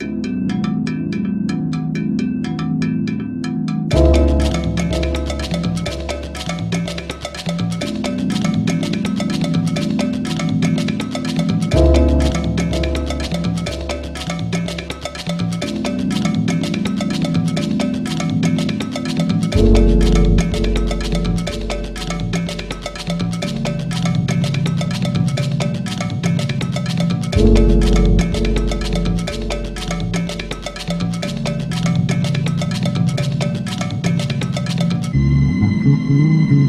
you Mm-hmm.